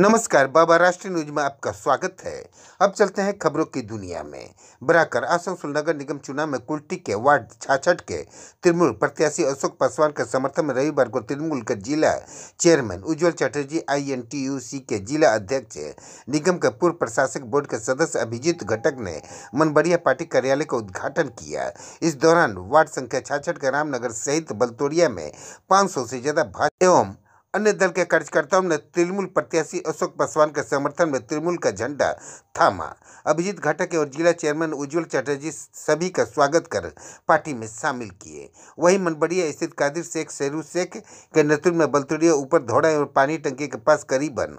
नमस्कार, बाबा राष्ट्रीय न्यूज़ में आपका स्वागत है। अब चलते हैं खबरों की दुनिया में। बराकर आसनसोल नगर निगम चुनाव में कुल्टी के वार्ड छाछठ के तृणमूल प्रत्याशी अशोक पासवान के समर्थन में रविवार को तृणमूल के जिला चेयरमैन उज्जवल चटर्जी आईएनटीयूसी के जिला अध्यक्ष, निगम के पूर्व प्रशासक बोर्ड के सदस्य अभिजीत घटक ने मनबरिया पार्टी कार्यालय का उद्घाटन किया। इस दौरान वार्ड संख्या छाछठ के रामनगर सहित बलतोड़िया में पाँच से ज़्यादा भाजपा एवं अन्य दल के कार्यकर्ताओं ने तृणमूल प्रत्याशी अशोक पासवान के समर्थन में तृणमूल का झंडा थामा। अभिजीत घटक और जिला चेयरमैन उज्जवल चटर्जी सभी का स्वागत कर पार्टी में शामिल किए। वहीं मनबड़िया स्थित कादिर शेख, शेरू शेख के नेतृत्व में बलतुड़िया ऊपर धौड़ा और पानी टंकी के पास करीबन,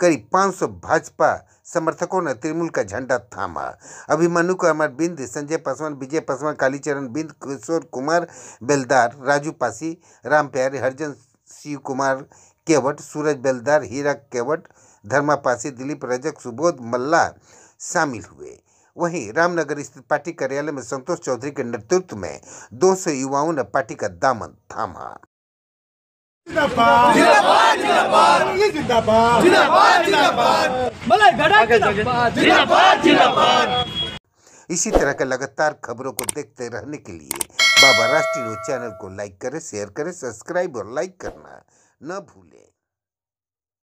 करीब 500 भाजपा समर्थकों ने तृणमूल का झंडा थामा। अभिमन्यु कुमार बिंद, संजय पासवान, विजय पासवान, कालीचरण बिंद, किशोर कुमार, बेलदार, राजू पासी, राम प्यारे, हरजन शिव कुमार केवट सूरज बेलदार हीरा केवट धर्मा पासी दिलीप रजक सुबोध मल्ला शामिल हुए। वहीं रामनगर स्थित पार्टी कार्यालय में संतोष चौधरी के नेतृत्व में 200 युवाओं ने पार्टी का दामन थामा। इसी तरह के लगातार खबरों को देखते रहने के लिए बाबा राष्ट्रीय चैनल को लाइक करें शेयर करें सब्सक्राइब और लाइक करना न भूलें।